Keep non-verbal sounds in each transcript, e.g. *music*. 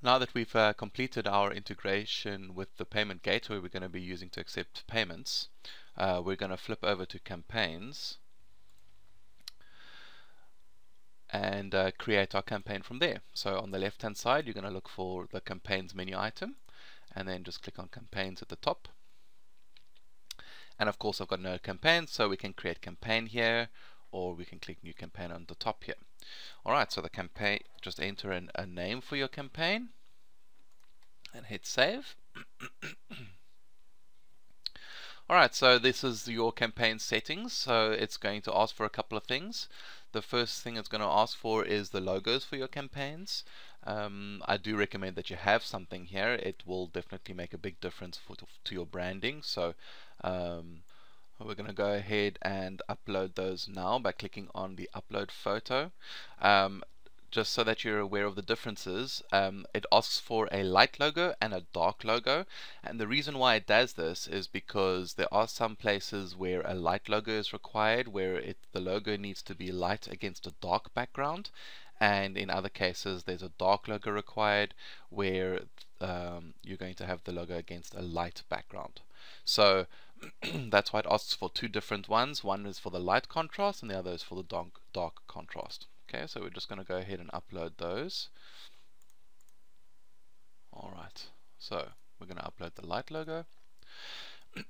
Now that we've uh, completed our integration with the payment gateway we're going to be using to accept payments, uh, we're going to flip over to campaigns and uh, create our campaign from there. So on the left hand side you're going to look for the campaigns menu item and then just click on campaigns at the top. And of course I've got no campaign so we can create campaign here or we can click new campaign on the top here. Alright, so the campaign, just enter in a name for your campaign and hit save. *coughs* Alright, so this is your campaign settings. So it's going to ask for a couple of things. The first thing it's going to ask for is the logos for your campaigns. Um, I do recommend that you have something here. It will definitely make a big difference for, to, to your branding. So um, we're going to go ahead and upload those now by clicking on the upload photo. Um, just so that you're aware of the differences, um, it asks for a light logo and a dark logo. And the reason why it does this is because there are some places where a light logo is required, where it, the logo needs to be light against a dark background. And in other cases, there's a dark logo required where um, you're going to have the logo against a light background. So *clears throat* that's why it asks for two different ones. One is for the light contrast and the other is for the dark, dark contrast. Okay, so we're just going to go ahead and upload those. Alright, so we're going to upload the light logo. *clears throat*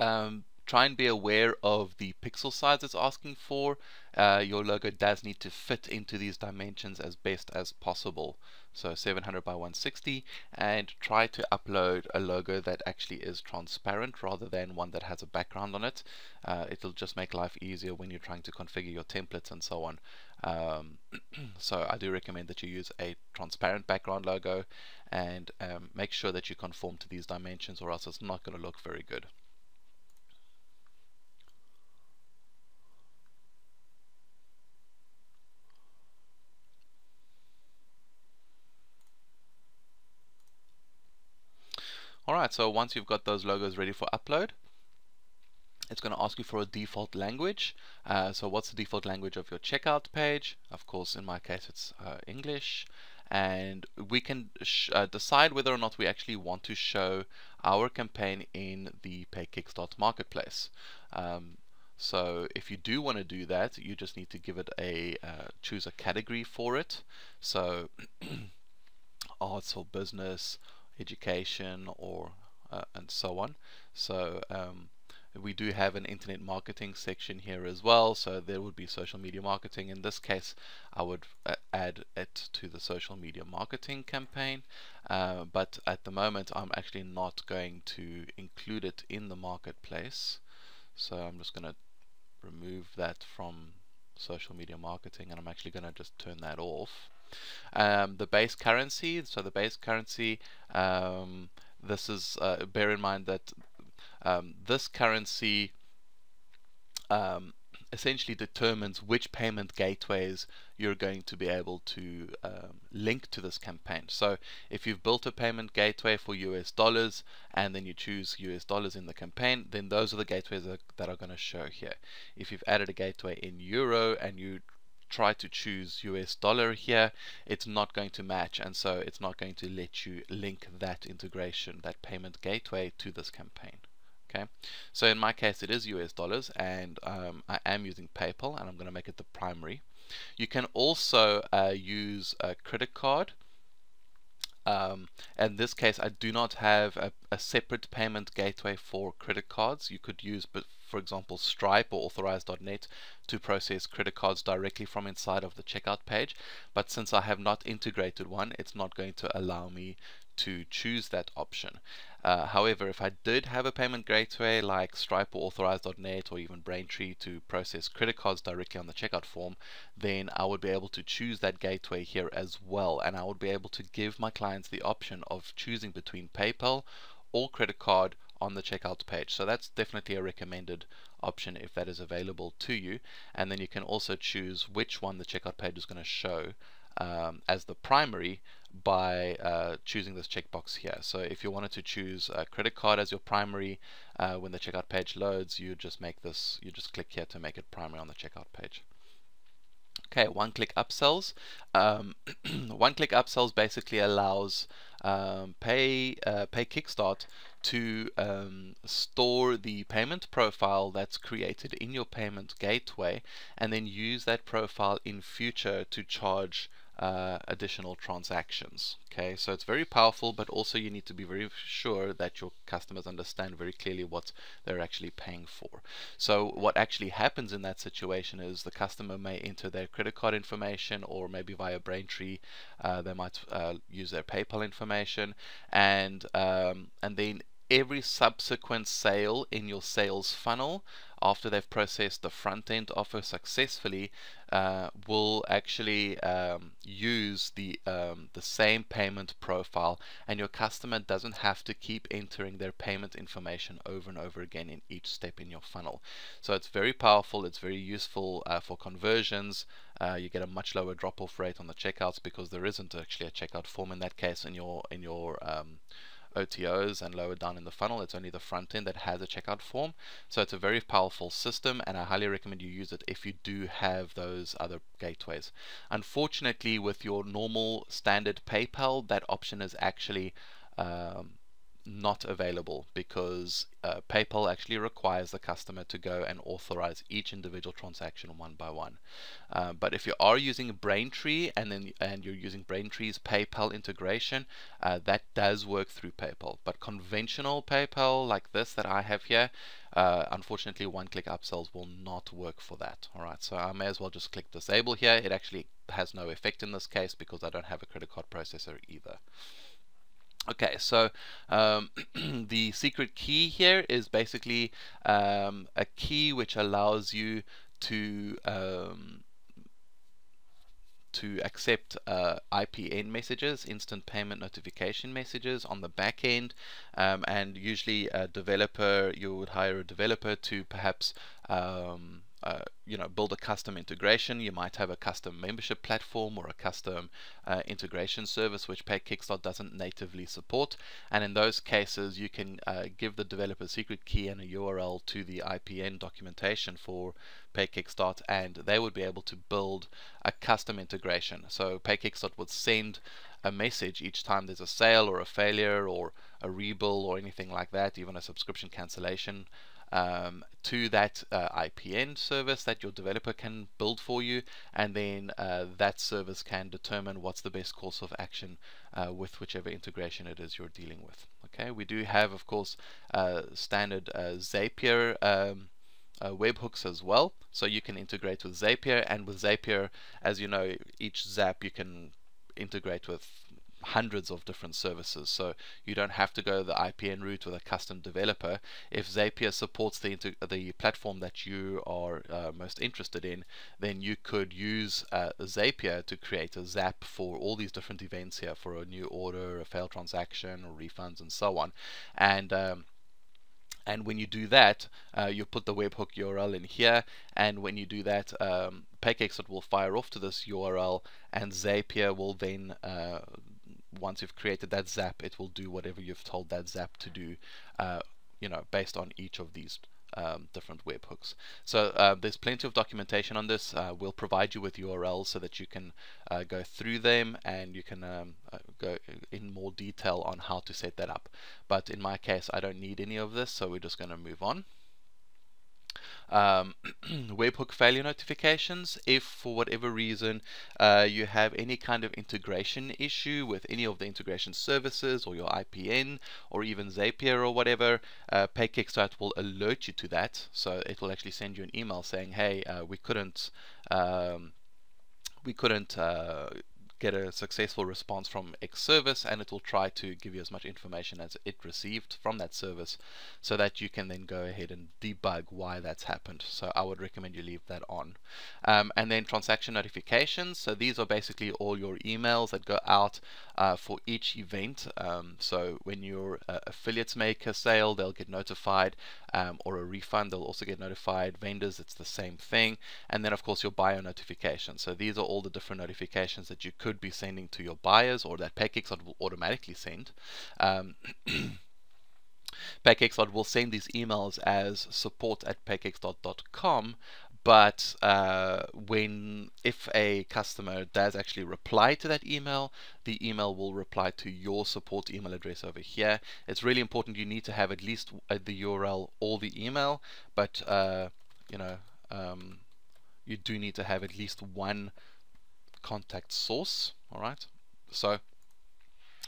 um, try and be aware of the pixel size it's asking for. Uh, your logo does need to fit into these dimensions as best as possible. So 700 by 160 and try to upload a logo that actually is transparent rather than one that has a background on it. Uh, it'll just make life easier when you're trying to configure your templates and so on. Um, *clears throat* so I do recommend that you use a transparent background logo and um, make sure that you conform to these dimensions or else it's not going to look very good. Alright, so once you've got those logos ready for upload, it's going to ask you for a default language. Uh, so what's the default language of your checkout page? Of course, in my case, it's uh, English. And we can uh, decide whether or not we actually want to show our campaign in the PayKickstart marketplace. Um, so if you do want to do that, you just need to give it a uh, choose a category for it. So *clears throat* arts or business education or uh, and so on. So um, we do have an internet marketing section here as well so there would be social media marketing. In this case I would uh, add it to the social media marketing campaign. Uh, but at the moment I'm actually not going to include it in the marketplace. So I'm just going to remove that from social media marketing and I'm actually going to just turn that off um, the base currency, so the base currency, um, this is, uh, bear in mind that um, this currency um, essentially determines which payment gateways you're going to be able to um, link to this campaign. So if you've built a payment gateway for US dollars and then you choose US dollars in the campaign, then those are the gateways that, that are going to show here. If you've added a gateway in euro and you try to choose US dollar here, it's not going to match and so it's not going to let you link that integration, that payment gateway to this campaign. Okay, so in my case it is US dollars and um, I am using PayPal and I'm going to make it the primary. You can also uh, use a credit card um, in this case, I do not have a, a, separate payment gateway for credit cards. You could use, but for example, Stripe or Authorize.net to process credit cards directly from inside of the checkout page. But since I have not integrated one, it's not going to allow me to choose that option. Uh, however, if I did have a payment gateway like Stripe or Authorize.net or even Braintree to process credit cards directly on the checkout form, then I would be able to choose that gateway here as well. And I would be able to give my clients the option of choosing between PayPal or credit card on the checkout page. So that's definitely a recommended option if that is available to you. And then you can also choose which one the checkout page is going to show um, as the primary by uh, choosing this checkbox here. So if you wanted to choose a credit card as your primary uh, when the checkout page loads, you just make this, you just click here to make it primary on the checkout page. Okay, one-click upsells. Um, *clears throat* one-click upsells basically allows um, Pay uh, Pay Kickstart to um, store the payment profile that's created in your payment gateway, and then use that profile in future to charge uh, additional transactions. Okay, so it's very powerful, but also you need to be very sure that your customers understand very clearly what they're actually paying for. So what actually happens in that situation is the customer may enter their credit card information, or maybe via Braintree, uh, they might uh, use their PayPal information, and um, and then every subsequent sale in your sales funnel after they've processed the front end offer successfully uh, will actually um, use the um, the same payment profile and your customer doesn't have to keep entering their payment information over and over again in each step in your funnel. So it's very powerful it's very useful uh, for conversions. Uh, you get a much lower drop-off rate on the checkouts because there isn't actually a checkout form in that case in your in your um, OTOs and lower down in the funnel. It's only the front end that has a checkout form. So it's a very powerful system and I highly recommend you use it if you do have those other gateways. Unfortunately, with your normal standard PayPal, that option is actually um, not available because uh, PayPal actually requires the customer to go and authorize each individual transaction one by one. Uh, but if you are using Braintree and then and you're using Braintree's PayPal integration, uh, that does work through PayPal. But conventional PayPal like this that I have here, uh, unfortunately, one-click upsells will not work for that. All right, so I may as well just click disable here. It actually has no effect in this case because I don't have a credit card processor either. Okay, so um, *clears throat* the secret key here is basically um, a key which allows you to um, to accept uh, IPN messages, instant payment notification messages on the back end, um, and usually a developer you would hire a developer to perhaps um, uh, you know build a custom integration. You might have a custom membership platform or a custom uh, integration service which Pay Kickstart doesn't natively support. And in those cases you can uh, give the developer a secret key and a URL to the IPN documentation for Pay Kickstart and they would be able to build a custom integration. So Pay Kickstart would send a message each time there's a sale or a failure or a rebill or anything like that even a subscription cancellation um, to that uh, IPN service that your developer can build for you, and then uh, that service can determine what's the best course of action uh, with whichever integration it is you're dealing with. Okay, we do have, of course, uh, standard uh, Zapier. Um, uh, webhooks as well so you can integrate with Zapier and with Zapier as you know each zap you can integrate with hundreds of different services. So you don't have to go the IPN route with a custom developer. If Zapier supports the the platform that you are uh, most interested in, then you could use uh, Zapier to create a Zap for all these different events here for a new order, a failed transaction, or refunds, and so on. And um, and when you do that, uh, you put the webhook URL in here, and when you do that, um, will fire off to this URL, and Zapier will then uh, once you've created that zap, it will do whatever you've told that zap to do, uh, you know, based on each of these um, different webhooks. So uh, there's plenty of documentation on this. Uh, we'll provide you with URLs so that you can uh, go through them and you can um, uh, go in more detail on how to set that up. But in my case, I don't need any of this, so we're just going to move on um, *clears throat* webhook failure notifications if for whatever reason uh, you have any kind of integration issue with any of the integration services or your IPN or even Zapier or whatever uh, PayKickstart will alert you to that. So it will actually send you an email saying hey uh, we couldn't um, we couldn't uh, get a successful response from X service and it will try to give you as much information as it received from that service so that you can then go ahead and debug why that's happened. So I would recommend you leave that on. Um, and then transaction notifications. So these are basically all your emails that go out uh, for each event. Um, so when your uh, affiliates make a sale, they'll get notified um, or a refund, they'll also get notified. Vendors, it's the same thing. And then of course your buyer notifications. So these are all the different notifications that you could be sending to your buyers or that PayKickstart will automatically send. Um, *clears throat* will send these emails as support at paykickstart.com, but uh, when if a customer does actually reply to that email, the email will reply to your support email address over here. It's really important you need to have at least uh, the URL or the email, but uh, you know um, you do need to have at least one contact source. All right, so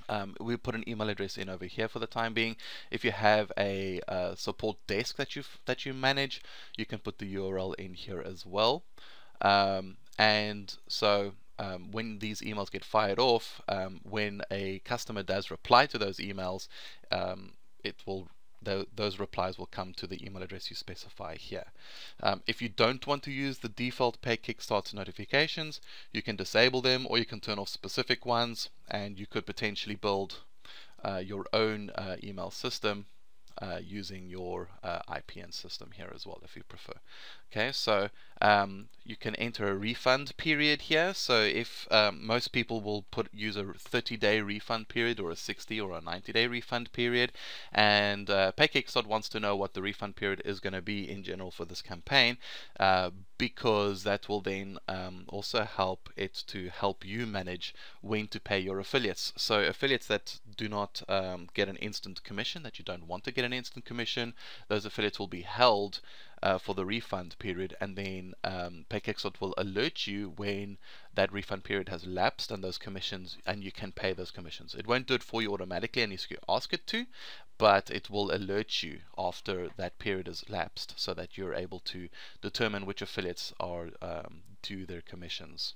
um, we put an email address in over here for the time being. If you have a uh, support desk that you that you manage, you can put the URL in here as well. Um, and so um, when these emails get fired off, um, when a customer does reply to those emails, um, it will th those replies will come to the email address you specify here. Um, if you don't want to use the default Pay Kickstarter notifications, you can disable them or you can turn off specific ones and you could potentially build uh, your own uh, email system uh, using your uh, IPN system here as well if you prefer. Okay, so um, you can enter a refund period here. So if um, most people will put use a 30-day refund period or a 60 or a 90-day refund period, and uh, PayKickstart wants to know what the refund period is going to be in general for this campaign, uh, because that will then um, also help it to help you manage when to pay your affiliates. So affiliates that do not um, get an instant commission, that you don't want to get an instant commission, those affiliates will be held uh, for the refund period and then um, PayKickstart will alert you when that refund period has lapsed and those commissions and you can pay those commissions. It won't do it for you automatically unless you ask it to, but it will alert you after that period has lapsed so that you're able to determine which affiliates are um, due their commissions.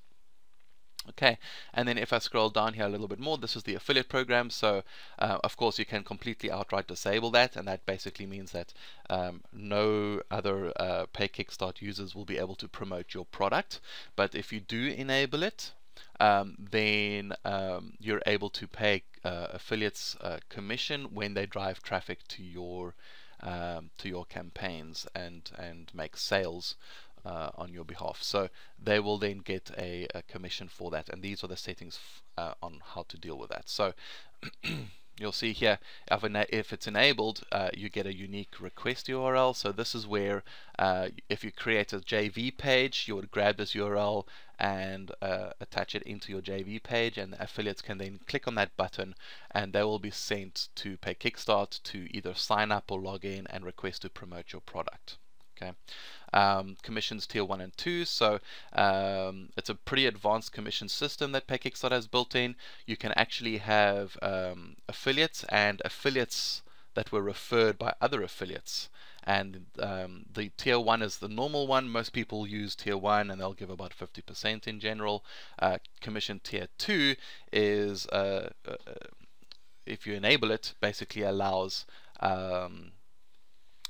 Okay, and then if I scroll down here a little bit more, this is the affiliate program. So, uh, of course, you can completely outright disable that, and that basically means that um, no other uh, Pay Kickstart users will be able to promote your product. But if you do enable it, um, then um, you're able to pay uh, affiliates uh, commission when they drive traffic to your um, to your campaigns and and make sales uh, on your behalf. So they will then get a, a, commission for that, and these are the settings uh, on how to deal with that. So *clears throat* you'll see here if, if it's enabled uh, you get a unique request URL so this is where uh, if you create a JV page you would grab this URL and uh, attach it into your JV page and affiliates can then click on that button and they will be sent to Pay Kickstart to either sign up or log in and request to promote your product okay? Um, commissions tier 1 and 2 so um, it's a pretty advanced commission system that PayKickstart has built in. You can actually have um, affiliates and affiliates that were referred by other affiliates. And um, the tier 1 is the normal one. Most people use tier 1 and they'll give about 50% in general. Uh, commission tier 2 is uh, uh, if you enable it basically allows um,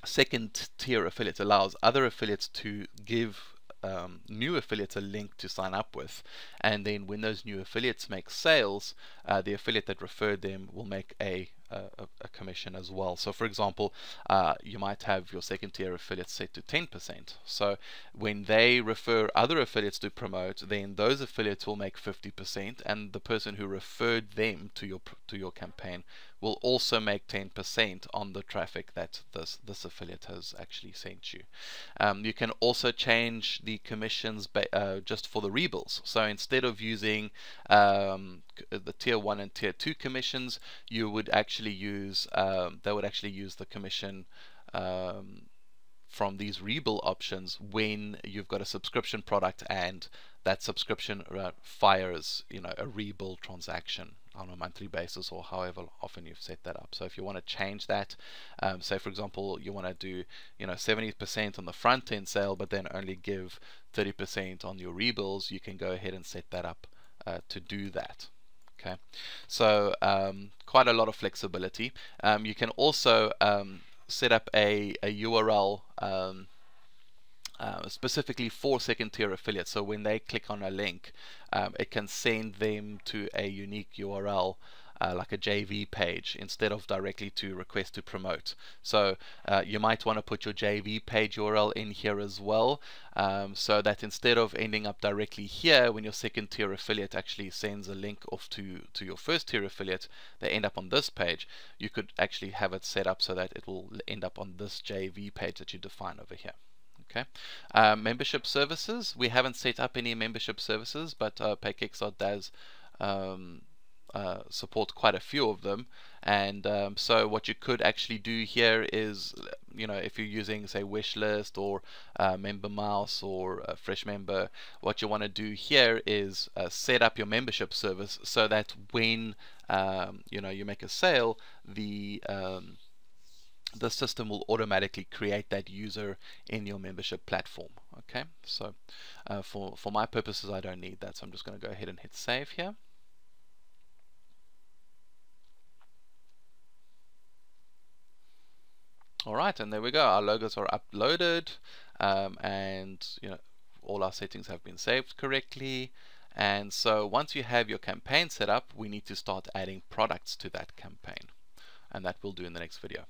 second tier affiliates allows other affiliates to give um, new affiliates a link to sign up with. And then when those new affiliates make sales uh, the affiliate that referred them will make a a, a, commission as well. So for example, uh, you might have your second tier affiliates set to 10%. So when they refer other affiliates to promote, then those affiliates will make 50% and the person who referred them to your to your campaign will also make 10% on the traffic that this this affiliate has actually sent you. Um, you can also change the commissions uh, just for the rebills. So instead of using um, the tier 1 and tier 2 commissions, you would actually actually use um, they would actually use the commission um, from these rebill options when you've got a subscription product and that subscription uh, fires you know a rebill transaction on a monthly basis or however often you've set that up. So if you want to change that um, say for example you want to do you know 70% on the front end sale but then only give 30% on your rebills you can go ahead and set that up uh, to do that okay. So um, quite a lot of flexibility. Um, you can also um, set up a, a URL um, uh, specifically for second tier affiliates. So when they click on a link um, it can send them to a unique URL uh, like a JV page instead of directly to request to promote. So uh, you might want to put your JV page URL in here as well um, so that instead of ending up directly here when your second tier affiliate actually sends a link off to, to your first tier affiliate, they end up on this page. You could actually have it set up so that it will end up on this JV page that you define over here. Okay, uh, membership services. We haven't set up any membership services, but uh, PayKickstart does um, uh, support quite a few of them. And um, so what you could actually do here is, you know, if you're using say Wishlist or uh, Member Mouse or Fresh Member, what you want to do here is uh, set up your membership service so that when um, you know you make a sale, the um, the system will automatically create that user in your membership platform okay so uh, for for my purposes I don't need that so I'm just going to go ahead and hit save here Alright, and there we go. Our logos are uploaded, um, and you know all our settings have been saved correctly. And so once you have your campaign set up, we need to start adding products to that campaign, and that we'll do in the next video.